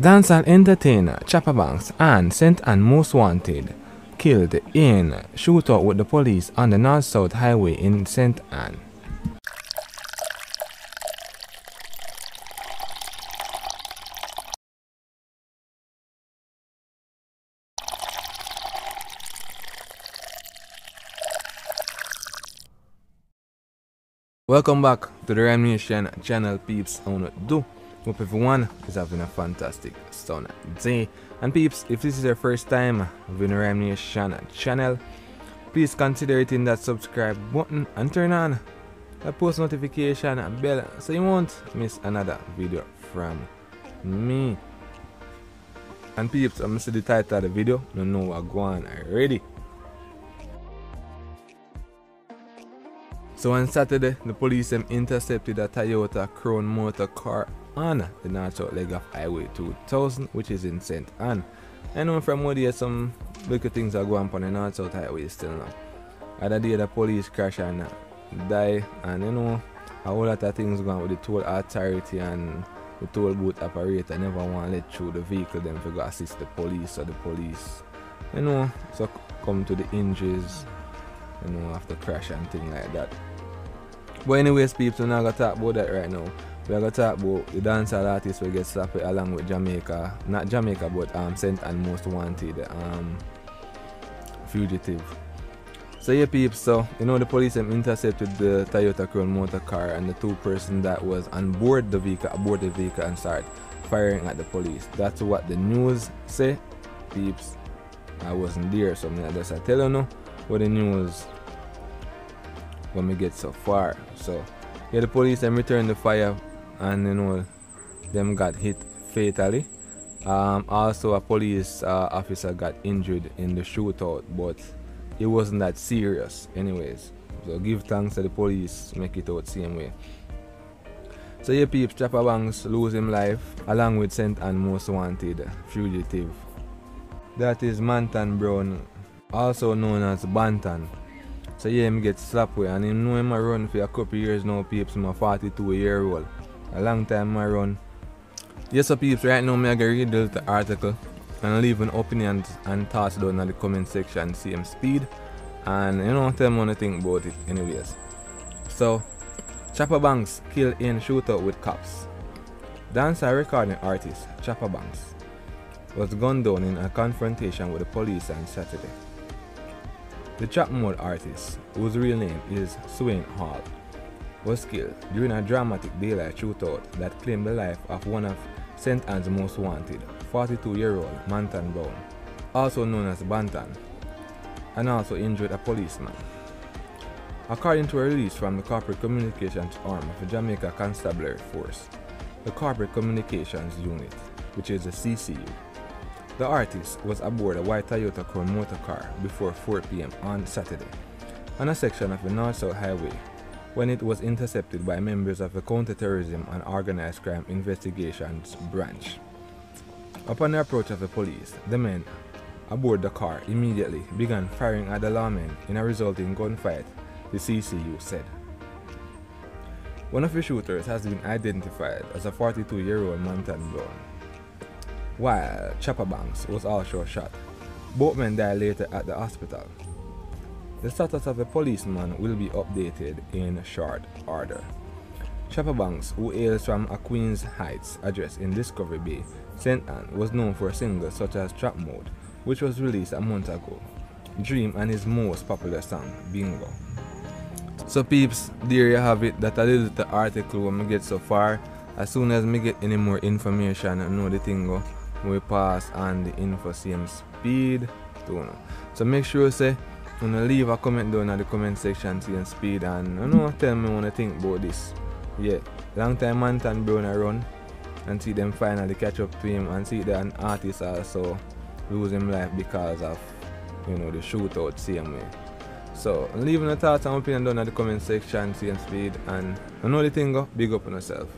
Dancehall entertainer Choppa Banks and St. Ann Most Wanted killed in shootout with the police on the North-South Highway in St. Ann. Welcome back to the Ryme channel peeps on do. Hope everyone is having a fantastic sunny day. And peeps, if this is your first time viewing the Ryme channel, please consider hitting that subscribe button and turn on the post notification bell so you won't miss another video from me. And peeps, I'm see the title of the video, you know what going on already. So on Saturday, the police intercepted a Toyota Crown motor car on the north leg of Highway 2000, which is in St. Ann. I know from what there some little things are going on the north south highway still now. Other day the police crash and die and you know a whole lot of things going with the toll authority and the toll booth operator never want to let through the vehicle them to go assist the police or the police. You know, so come to the injuries, you know, after crash and thing like that. But anyways, people, we're not gonna talk about that right now. We're gonna talk about the dancehall artist we get slapped along with Jamaica, not Jamaica, but um, St. Ann Most Wanted, um, fugitive. So yeah, peeps, So you know the police have intercepted the Toyota Crown motor car and the two person that was on board the vehicle, aboard the vehicle, and started firing at the police. That's what the news say, peeps. I wasn't there, so I'm just I tell you now what the news when we get so far. So yeah, the police then returned the fire and you know them got hit fatally. Um, also a police uh, officer got injured in the shootout, but it wasn't that serious anyways. So give thanks to the police, make it out same way. So yeah peeps, Choppa Banks lose him life along with St. Ann Most Wanted fugitive. That is Mantan Brown, also known as Bantan. So yeah, him get slapped with and him know him a run for a couple years now, peeps. I'm a 42 year old. A long time I run. Yes, so peeps, right now me going to read the article and leave an opinion and thoughts down in the comment section, same speed. And you know, tell me what you think about it anyways. So, Choppa Banks killed in shootout with cops. Dancer recording artist Choppa Banks was gunned down in a confrontation with the police on Saturday. The Chop Mode artist, whose real name is Swain Hall, was killed during a dramatic daylight shootout that claimed the life of one of St. Ann's most wanted, 42-year-old Mantan Brown, also known as Bantan, and also injured a policeman. According to a release from the Corporate Communications Arm of the Jamaica Constabulary Force, the Corporate Communications Unit, which is the CCU, the artist was aboard a white Toyota Crown motor car before 4 pm on Saturday on a section of the North-South Highway when it was intercepted by members of the Counterterrorism and Organized Crime Investigations Branch. Upon the approach of the police, the men aboard the car immediately began firing at the lawmen in a resulting gunfight, the CCU said. One of the shooters has been identified as a 42-year-old Mantan Brown, while Choppa Banks was also shot. Both men died later at the hospital. The status of the policeman will be updated in short order. Choppa Banks, who hails from a Queens Heights address in Discovery Bay, St. Ann, was known for singles such as Trap Mode, which was released a month ago, Dream and his most popular song, Bingo. So peeps, there you have it, that a little the article when we get so far. As soon as we get any more information, I know the thing go we pass on the info same speed to know. So make sure say you know, leave a comment down in the comment section same speed and you know tell me what you think about this. Yeah. Long time man Mantan Brown run and see them finally catch up to him and see that an artist also lose him life because of you know the shootout same way. So leave your thoughts and opinion down in the comment section, same speed and the thing go, big up on yourself.